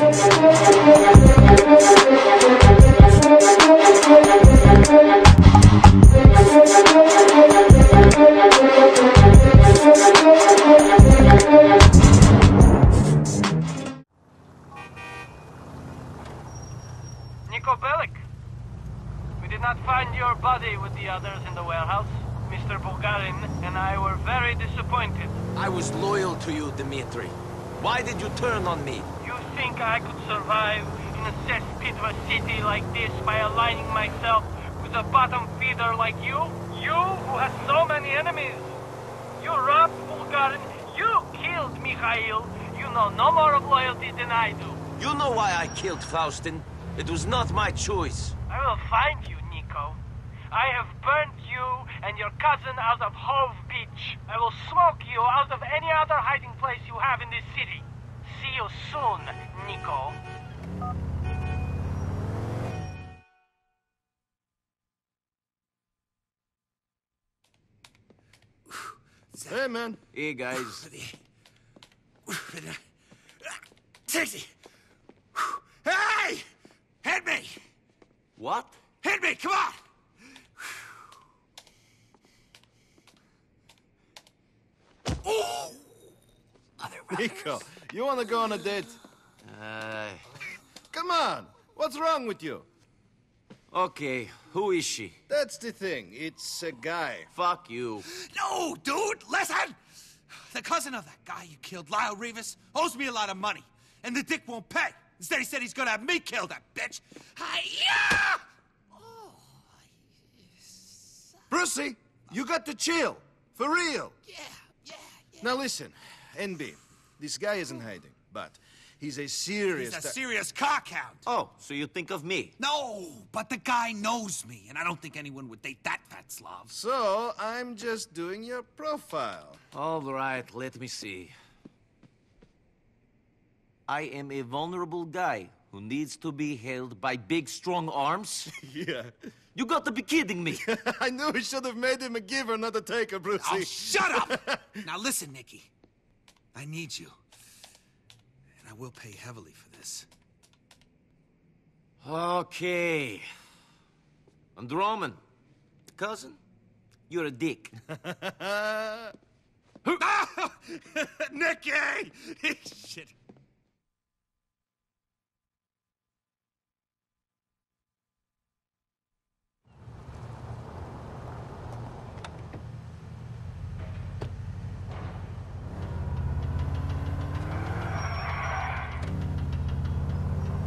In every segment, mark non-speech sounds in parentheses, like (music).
Niko Bellic. We did not find your body with the others in the warehouse. Mr. Bulgarin and I were very disappointed. I was loyal to you, Dmitri. Why did you turn on me? Think I could survive in a cesspit of a city like this by aligning myself with a bottom feeder like you? You who has so many enemies! You robbed Bulgarin, you killed Mikhail, you know no more of loyalty than I do. You know why I killed Faustin. It was not my choice. I will find you, Niko. I have burnt you and your cousin out of Hove Beach. I will smoke you out of any other hiding place you have in this city. See you soon, Niko. Hey, man. Hey, guys. (sighs) Sixty. (sighs) (sighs) Hey! Hit me! What? Hit me! Come on! Niko, you want to go on a date? Uh, Come on. What's wrong with you? okay, who is she? That's the thing. It's a guy. Fuck you. No, dude, listen! The cousin of that guy you killed, Lyle Rivas, owes me a lot of money. And the dick won't pay. Instead, he said he's gonna have me kill that bitch. Hi-ya! Brucie, you got to chill. For real. Yeah, yeah, yeah. Now listen, NB, this guy isn't hiding, but he's a serious... He's a serious cockhound. Oh, so you think of me? No, but the guy knows me, and I don't think anyone would date that fat Slav. So, I'm just doing your profile. All right, let me see. I am a vulnerable guy who needs to be held by big, strong arms. (laughs) (laughs) yeah. You got to be kidding me. (laughs) I knew we should have made him a giver, not a taker, Brucie. Oh, shut up! now listen, Nicky. I need you. And I will pay heavily for this. okay. And Roman, cousin, you're a dick. (laughs) Nicky! (laughs) Shit.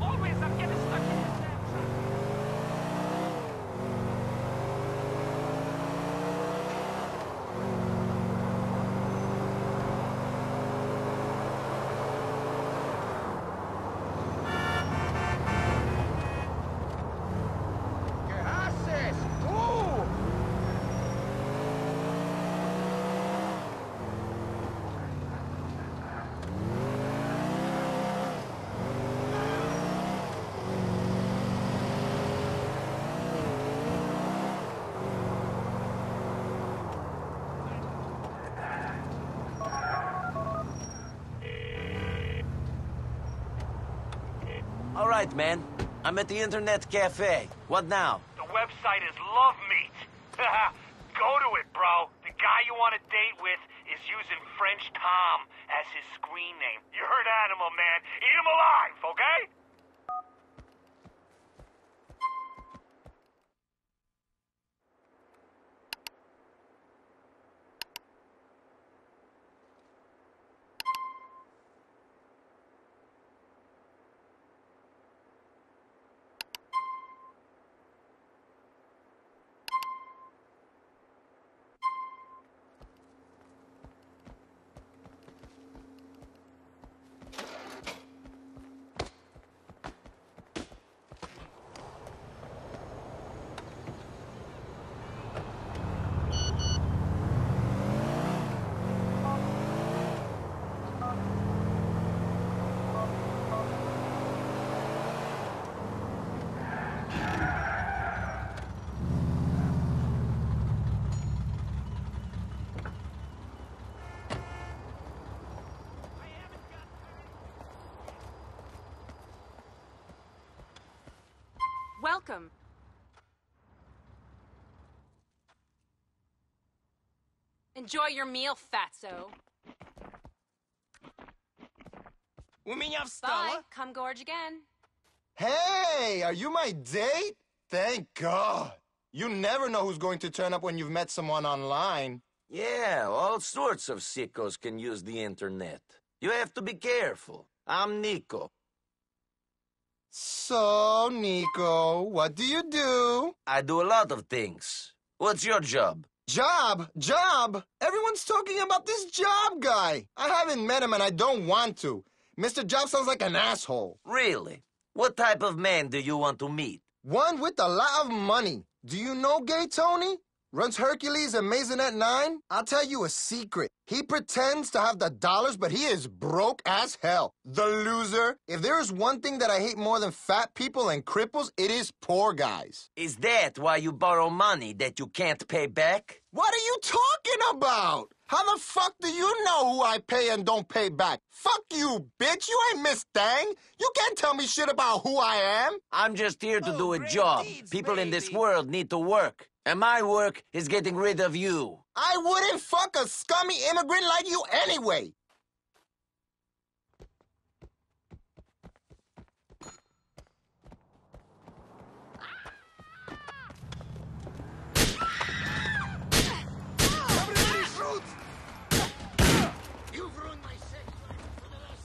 Always I'm getting stuck in this damn ¿Qué haces? ¡Tú! All right, man. I'm at the internet cafe. What now? The website is Love Meat. (laughs) Go to it, bro. The guy you want to date with is using French Tom as his screen name. You heard Animal Man. Eat him alive, okay? welcome. Enjoy your meal, fatso. Bye. Come gorge again. Hey, are you my date? Thank God. You never know who's going to turn up when you've met someone online. Yeah, all sorts of sickos can use the internet. You have to be careful. I'm Niko. So, Niko, what do you do? I do a lot of things. What's your job? Job, job. Everyone's talking about this job guy. I haven't met him and I don't want to. Mr. Job sounds like an asshole. Really? What type of man do you want to meet? One with a lot of money. Do you know Gay Tony? Runs Hercules and Maisonette 9? I'll tell you a secret. He pretends to have the dollars, but he is broke as hell. The loser. If there is one thing that I hate more than fat people and cripples, it is poor guys. Is that why you borrow money that you can't pay back? What are you talking about? How the fuck do you know who I pay and don't pay back? Fuck you, bitch. You ain't Miss Thang. You can't tell me shit about who I am. I'm just here to Oh, do a job. deeds, People in this world need to work. And my work is getting rid of you. I wouldn't fuck a scummy immigrant like you anyway. Everybody shoot! You've ruined my sex life for the last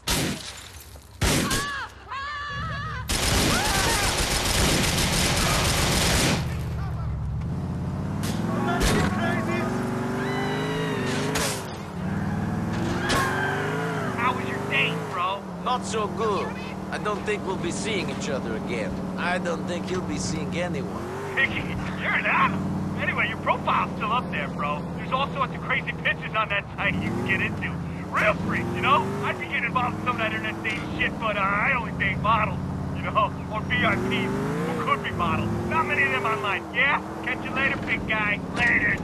How was your date, bro? Not so good. I don't think we'll be seeing each other again. I don't think you'll be seeing anyone. Vicky, you're animal. Anyway, your profile's still up there, bro. There's all sorts of crazy pictures on that site you can get into. Real freaks, you know? I'd be getting involved in some of that internet dating shit, but uh, I only date models, you know? Or VIPs who could be models. Not many of them online, yeah? Catch you later, big guy. Later.